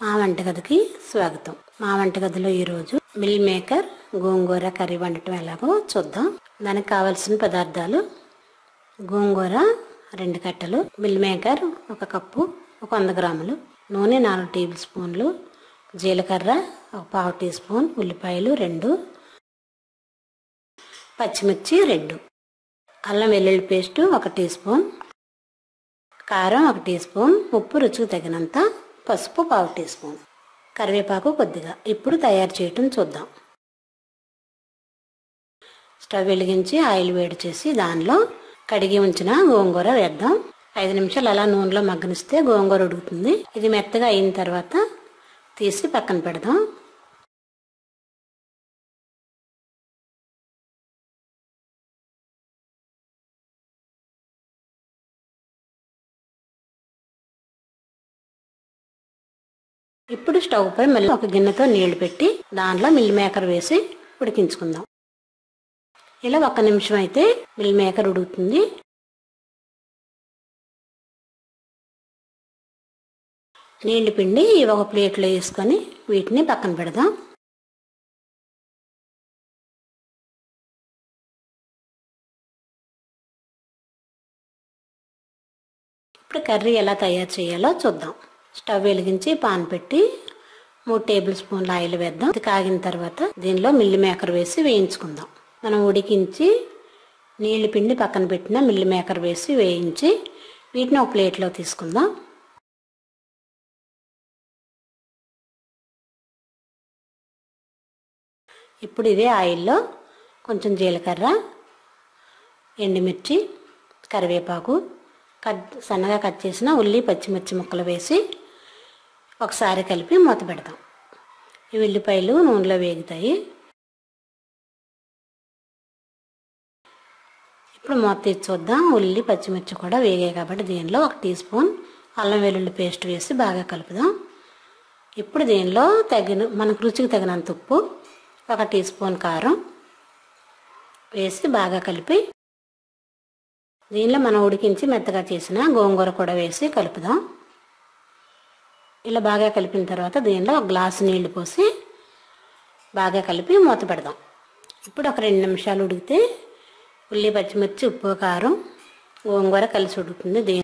మా వంటగదికి స్వాగతం. మా వంటగదిలో ఈరోజు మిల్ మేకర్ గోంగూర కర్రీ వండటం ఎలాగో చూద్దాం. దానికి కావలసిన పదార్థాలు గోంగూర రెండు కట్టలు మిల్ మేకర్ ఒక కప్పు ఒక వంద గ్రాములు నూనె నాలుగు టేబుల్ స్పూన్లు జీలకర్ర ఒక పావు టీ స్పూన్ ఉల్లిపాయలు రెండు పచ్చిమిర్చి రెండు అల్లం వెల్లుల్లి పేస్టు ఒక టీ స్పూన్ కారం ఒక టీ స్పూన్ ఉప్పు రుచికి తగినంత పసుపు పావు టీ స్పూన్. కరివేపాకు కొద్దిగా. ఇప్పుడు తయారు చేయటం చూద్దాం. స్టవ్ వెలిగించి ఆయిల్ వేడి చేసి దానిలో కడిగి ఉంచిన గోంగూర వేద్దాం. ఐదు నిమిషాలు అలా నూనెలో మగ్గనిస్తే గోంగూర ఉడుకుతుంది. ఇది మెత్తగా అయిన తర్వాత తీసి పక్కన పెడదాం. ఇప్పుడు స్టవ్ పై మళ్ళీ ఒక గిన్నెతో నీళ్ళు పెట్టి దాంట్లో మిల్ మేకర్ వేసి ఉడికించుకుందాం. ఇలా ఒక నిమిషం అయితే మిల్ మేకర్ ఉడుకుతుంది. నీళ్ళు పిండి ఒక ప్లేట్లో వేసుకొని వీటిని పక్కన పెడదాం. ఇప్పుడు కర్రీ ఎలా తయారు చేయాలో చూద్దాం. స్టవ్ వెలిగించి పాన్ పెట్టి మూడు టేబుల్ స్పూన్ల ఆయిల్ వేద్దాం. ఇది కాగిన తర్వాత దీనిలో మిల్లి మేకర్ వేసి వేయించుకుందాం. మనం ఉడికించి నీళ్ళు పిండి పక్కన పెట్టిన మిల్లి మేకర్ వేసి వేయించి వీటిని ఒక ప్లేట్లో తీసుకుందాం. ఇప్పుడు ఇదే ఆయిల్లో కొంచెం జీలకర్ర ఎండుమిర్చి కరివేపాకు కట్ సన్నగా కట్ చేసిన ఉల్లి పచ్చిమిర్చి ముక్కలు వేసి ఒకసారి కలిపి మూత పెడతాం. ఈ ఉల్లిపాయలు నూనెలో వేగుతాయి. ఇప్పుడు మూత తీసి చూద్దాం. ఉల్లి పచ్చిమిర్చి కూడా వేగాయి కాబట్టి దీనిలో ఒక టీ స్పూన్ అల్లం వెల్లుల్లి పేస్ట్ వేసి బాగా కలుపుదాం. ఇప్పుడు దీనిలో తగిన మనకు రుచికి తగినంత ఉప్పు ఒక టీ స్పూన్ కారం వేసి బాగా కలిపి దీనిలో మనం ఉడికించి మెత్తగా చేసిన గోంగూర కూడా వేసి కలుపుదాం. ఇలా బాగా కలిపిన తర్వాత దీనిలో ఒక గ్లాసు నీళ్ళు పోసి బాగా కలిపి మూత పెడదాం. ఇప్పుడు ఒక రెండు నిమిషాలు ఉడికితే ఉల్లి పచ్చిమిర్చి ఉప్పు కారం గోంగూర కలిసి ఉడుకుతుంది. దీని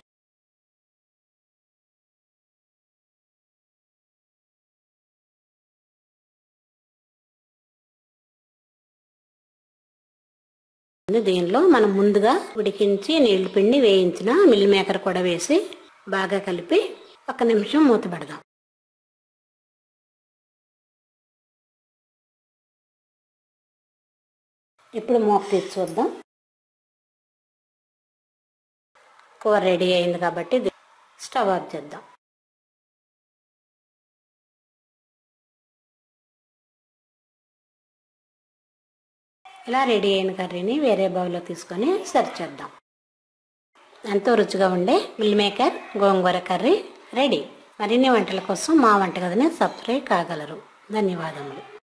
దీనిలో మనం ముందుగా ఉడికించి నీళ్ళు పిండి వేయించిన మిల్ మేకర్ కూడా వేసి బాగా కలిపి ఒక నిమిషం మూత పెడదాం. ఇప్పుడు మూత తీసి చూద్దాం. కూర రెడీ అయింది కాబట్టి స్టవ్ ఆఫ్ చేద్దాం. ఇలా రెడీ అయిన కర్రీని వేరే బౌల్లో తీసుకొని సర్వ్ చేద్దాం. ఎంతో రుచిగా ఉండే meal maker gongura curry ready. మరిన్ని వంటల కోసం మా వంటగదిని సబ్స్క్రైబ్ కాగలరు. ధన్యవాదములు.